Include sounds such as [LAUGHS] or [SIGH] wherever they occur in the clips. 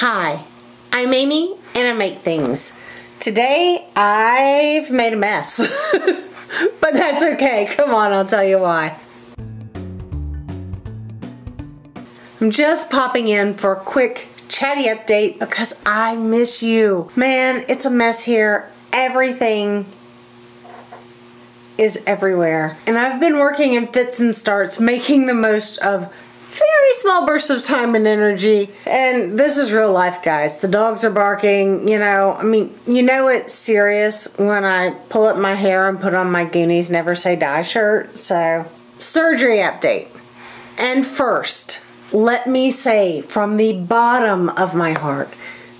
Hi, I'm Amy and I make things. Today I've made a mess, [LAUGHS] but that's okay. Come on, I'll tell you why. I'm just popping in for a quick chatty update because I miss you. Man, it's a mess here. Everything is everywhere. And I've been working in fits and starts, making the most of very small bursts of time and energy. And this is real life, guys. The dogs are barking, you know. I mean, you know it's serious when I pull up my hair and put on my Goonies Never Say Die shirt. So, surgery update. And first, let me say from the bottom of my heart,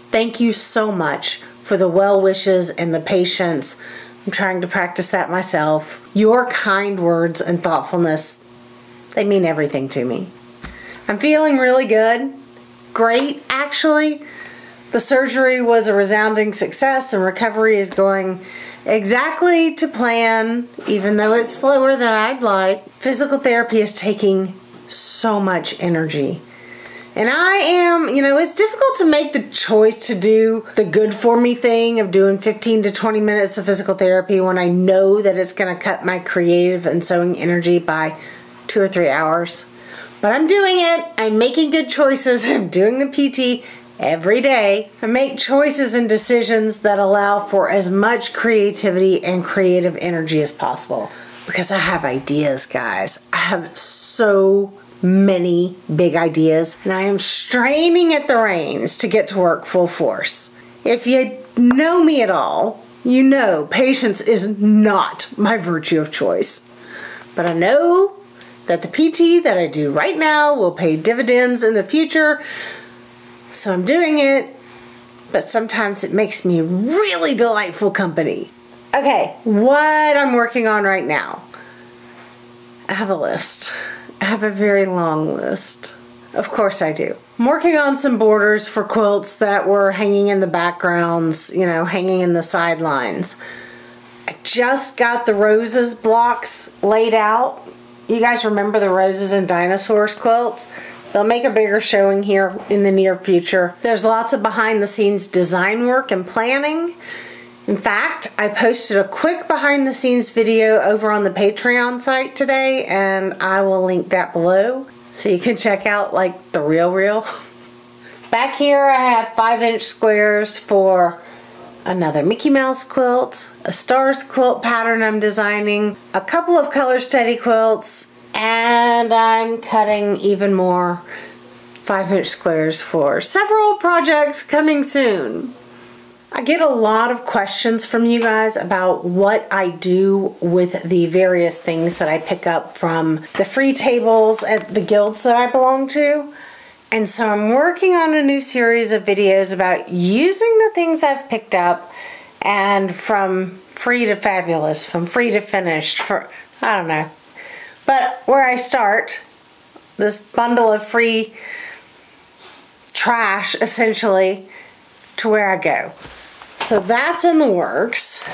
thank you so much for the well wishes and the patience. I'm trying to practice that myself. Your kind words and thoughtfulness, they mean everything to me. I'm feeling really good. Great, actually. The surgery was a resounding success and recovery is going exactly to plan, even though it's slower than I'd like. Physical therapy is taking so much energy. And I am, you know, it's difficult to make the choice to do the good for me thing of doing 15 to 20 minutes of physical therapy when I know that it's going to cut my creative and sewing energy by two or three hours. But I'm doing it. I'm making good choices. [LAUGHS] I'm doing the PT every day. I make choices and decisions that allow for as much creativity and creative energy as possible. Because I have ideas, guys. I have so many big ideas, and I am straining at the reins to get to work full force. If you know me at all, you know patience is not my virtue of choice. But I know that the PT that I do right now will pay dividends in the future. So I'm doing it, but sometimes it makes me really delightful company. Okay, what I'm working on right now. I have a list. I have a very long list. Of course I do. I'm working on some borders for quilts that were hanging in the backgrounds, you know, hanging in the sidelines. I just got the roses blocks laid out you guys remember the Roses and Dinosaurs quilts? They'll make a bigger showing here in the near future. There's lots of behind the scenes design work and planning. In fact, I posted a quick behind the scenes video over on the Patreon site today and I will link that below so you can check out like the real real. [LAUGHS] Back here I have 5 inch squares for another Mickey Mouse quilt, a stars quilt pattern I'm designing, a couple of color steady quilts, and I'm cutting even more 5 inch squares for several projects coming soon. I get a lot of questions from you guys about what I do with the various things that I pick up from the free tables at the guilds that I belong to. And so I'm working on a new series of videos about using the things I've picked up and from free to fabulous, from free to finished, for, I don't know. But where I start, this bundle of free trash essentially to where I go. So that's in the works.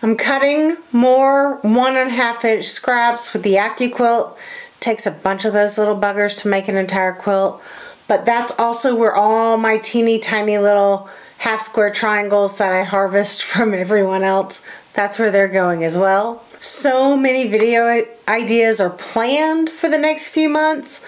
I'm cutting more one and a half inch scraps with the AccuQuilt. Takes a bunch of those little buggers to make an entire quilt. But that's also where all my teeny tiny little half square triangles that I harvest [LAUGHS] from everyone else, that's where they're going as well. So many video ideas are planned for the next few months.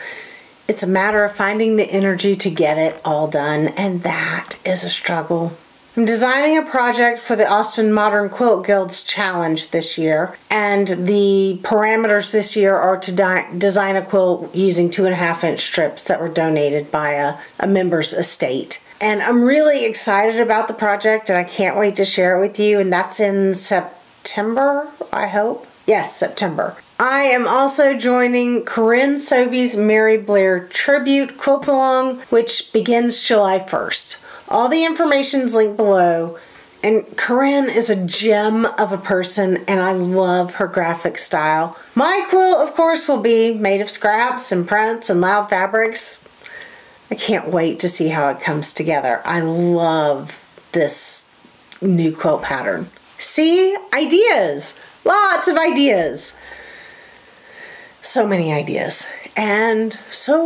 It's a matter of finding the energy to get it all done, and that is a struggle. I'm designing a project for the Austin Modern Quilt Guild's challenge this year, and the parameters this year are to design a quilt using two and a half inch strips that were donated by a, a member's estate. And I'm really excited about the project, and I can't wait to share it with you. And that's in September, I hope. Yes, September. I am also joining Corinne Sovey's Mary Blair Tribute Quilt Along, which begins July 1st. All the information is linked below. And Corinne is a gem of a person, and I love her graphic style. My quilt, of course, will be made of scraps and prints and loud fabrics. I can't wait to see how it comes together. I love this new quilt pattern. See? Ideas! Lots of ideas! So many ideas. and so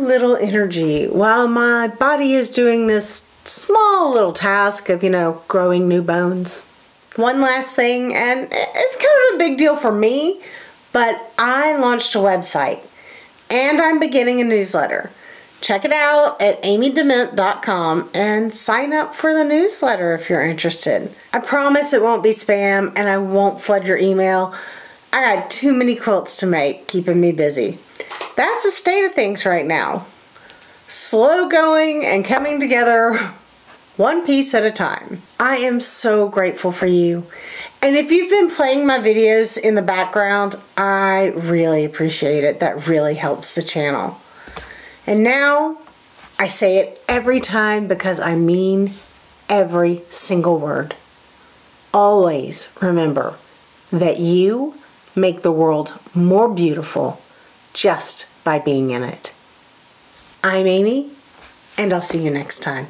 little energy while my body is doing this small little task of, you know, growing new bones. One last thing, and it's kind of a big deal for me, but I launched a website and I'm beginning a newsletter. Check it out at amydement.com and sign up for the newsletter if you're interested. I promise it won't be spam and I won't flood your email. I got too many quilts to make, keeping me busy. That's the state of things right now. Slow going and coming together [LAUGHS] one piece at a time. I am so grateful for you. And if you've been playing my videos in the background, I really appreciate it. That really helps the channel. And now I say it every time because I mean every single word. Always remember that you make the world more beautiful just by being in it. I'm Amy, and I'll see you next time.